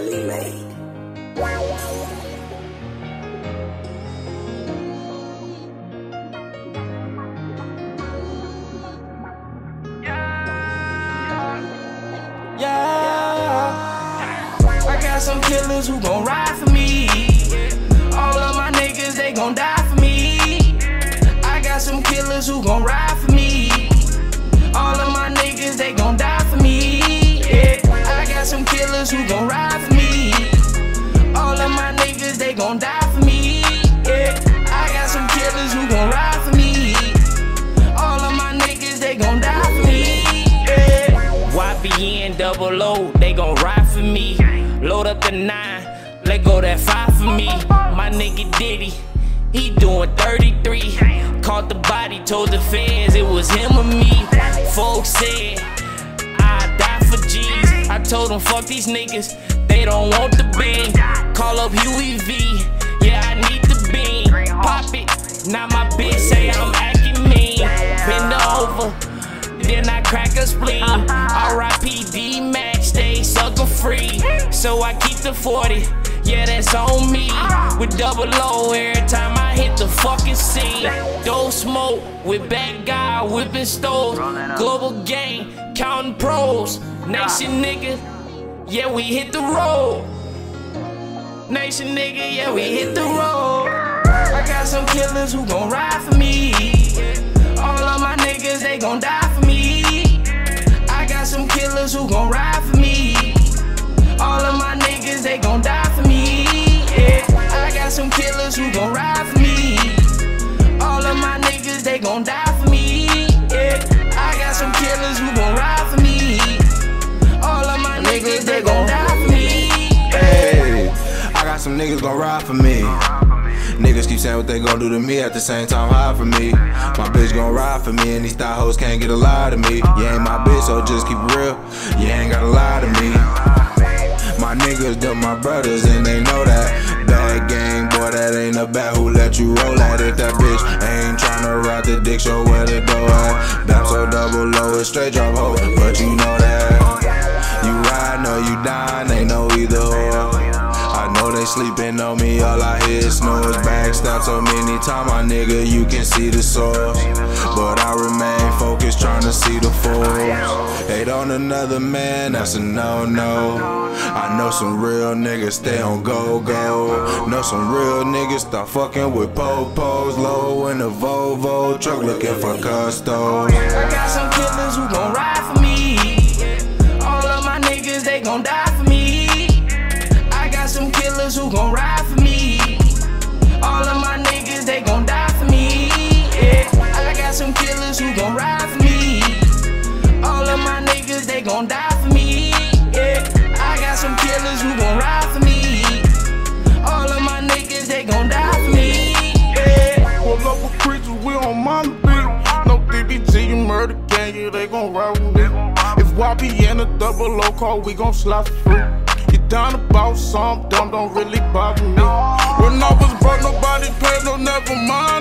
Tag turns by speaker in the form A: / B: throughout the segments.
A: Billy made.
B: Yeah. I got some killers who gon' ride the nine, let go that five for me. My nigga Diddy, he doing 33. Caught the body, told the feds it was him or me. Folks said, I die for G's. I told them, fuck these niggas, they don't want the bean. Call up Huie V, yeah, I need the bean. Pop it, now my bitch say I'm acting mean. Bend over, then I crack a spleen. So I keep the 40, yeah, that's on me. With double O every time I hit the fucking scene. Don't smoke with bad guy whipping stoves. Global gang, counting pros. Nation nigga, yeah, we hit the road. Nation nigga, yeah, we hit the road. I got some killers who gon' ride for me. All of my niggas, they gon' die for me. I got some killers who gon' ride
C: some niggas gon' ride for me. Niggas keep saying what they gon' do to me at the same time hide for me. My bitch gon' ride for me, and these thigh hoes can't get a lie to me. You ain't my bitch, so just keep real. You ain't gotta lie to me. My niggas, them my brothers, and they know that. Bad gang, boy, that ain't a bad who let you roll at it. That bitch ain't tryna ride the dick, show where the go at. Bamm so double low, it's Streight Drop hoe, but you know that. Sleeping on me, all I hear is snores. Backstab so many times, my nigga, you can see the source. But I remain focused, trying to see the force. Hate on another man, that's a no no. I know some real niggas stay on go go. Know some real niggas start fucking with po-pos. Low in the Volvo truck looking for custom. I
B: got some killers who gon' ride
D: yeah, they gon' ride with me. If YB and a double low call, we gon' slide free. You down about some dumb, don't really bother me. When I was broke, nobody paid, no never mind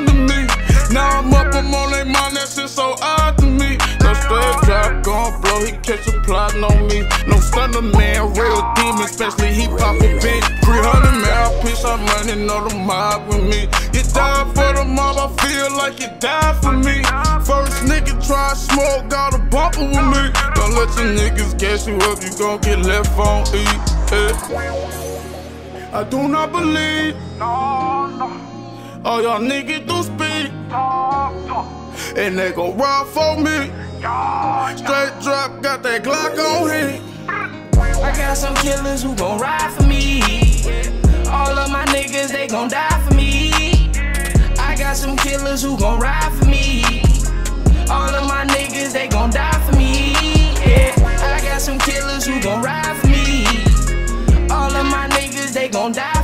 D: blow, he catch a plotting on me. No stunner man, real demon, especially he pop a big 300 man, I out money, know the mob with me. You die for the mob, I feel like you died for me. First nigga try smoke, got a bumper with me. Don't let your niggas gas you up, you gon' get left on E. eh. I do not believe all y'all niggas do speak, and they gon' ride for me. Straight Glock, got that Glock on it. I
B: got some killers who gon' ride for me. All of my niggas, they gon' die for me. I got some killers who gon' ride for me. All of my niggas, they gon' die for me. Yeah. I got some killers who gon' ride for me. All of my niggas, they gon' die.